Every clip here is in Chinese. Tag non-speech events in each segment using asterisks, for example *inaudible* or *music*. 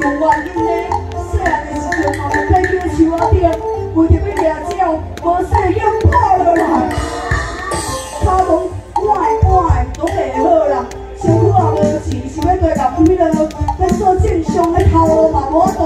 有原因的。细汉的时阵，妈妈在叫树仔顶，为着要抓鸟，无细叫跑落来，脚拢歪歪，都袂好啦。身躯也无钱，想要做人迄个要做正常的头路嘛，无多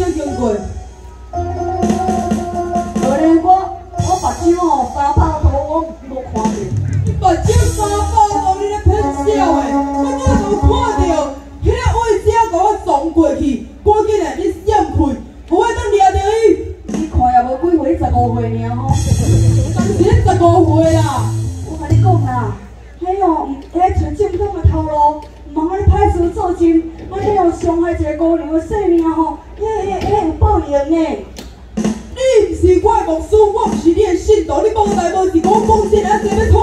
正经过。我我目睭吼三百度，我无看到。你目睭三百度，你咧骗笑诶，我哪有看到？迄个卫生给我撞过去，赶紧的，你闪开，我会当抓到伊。你看也无几岁，十五岁尔吼。是恁十五岁啦。我甲你讲啦，迄哦，迄出正经的套路。唔通安尼歹事做尽，安尼又伤害一个姑娘的性命吼，你不是我的老师我不是你的新徒你把我的是我讲一下你要听什么？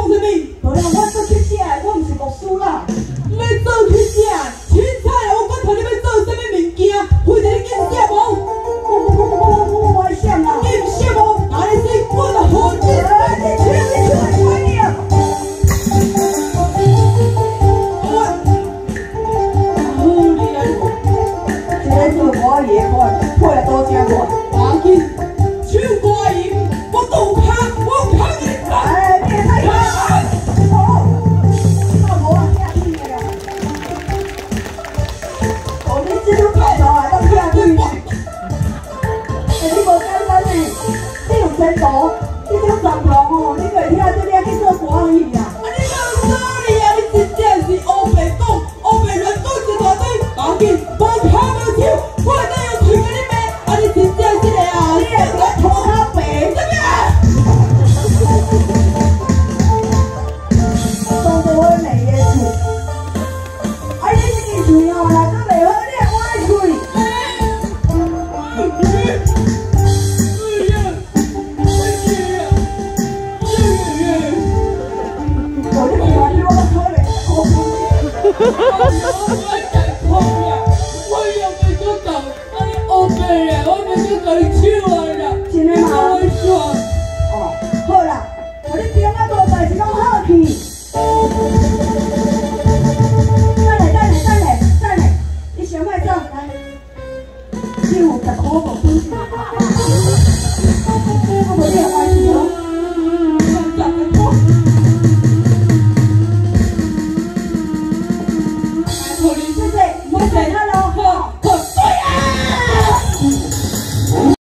不要我做什么我不是故事啦。你要做什么凊彩我看看你要做什么物件非得我啊你不想无爱你我的好姐姐你听你听我好厉害是配合多跳舞不紧手拿我倒要看看你哎你也太贪了吧吼大头啊你也太贪了吧吼你真的太贪你这个单身狗你不要 *laughs* 我买十块元，我有买，我去。我。好啦，